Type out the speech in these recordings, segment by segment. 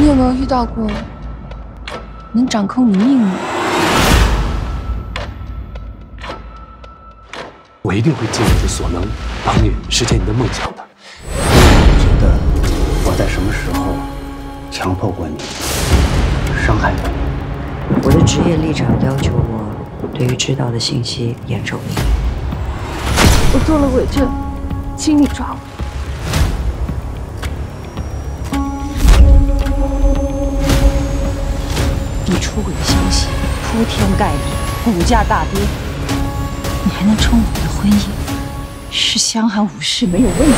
你有没有遇到过能掌控你命运？我一定会尽我的所能帮你实现你的梦想的。你觉得我在什么时候强迫过你、伤害过你？我的职业立场要求我对于知道的信息严守秘密。我做了伪证，请你抓我。出轨的消息铺天盖地，股价大跌，你还能称我们的婚姻是相安无事没有问题？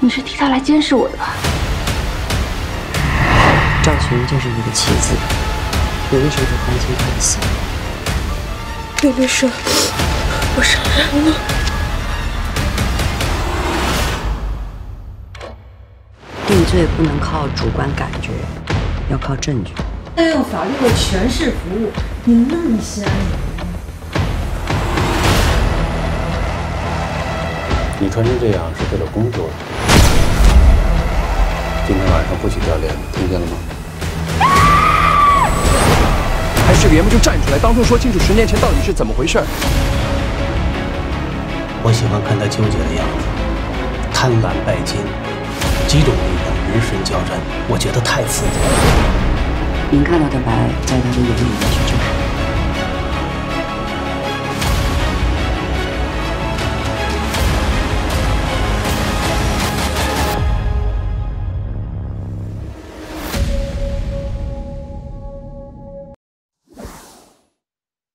你是替他来监视我的吧？赵群就是你的妻子，你为什么不关心他的死？妹妹说，我伤人了。罪不能靠主观感觉，要靠证据。要用法律为诠释服务，你那么心安理得？你穿成这样是为了工作。今天晚上不许掉链子，听见了吗？还是个爷们就站出来，当众说清楚十年前到底是怎么回事。我喜欢看他纠结的样子，贪婪拜金，几种力量人神交战，我觉得太刺激了。您看到的白，在他的眼里。